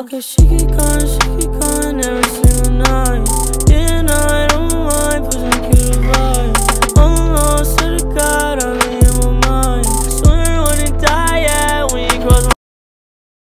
Okay, she keep going, she keep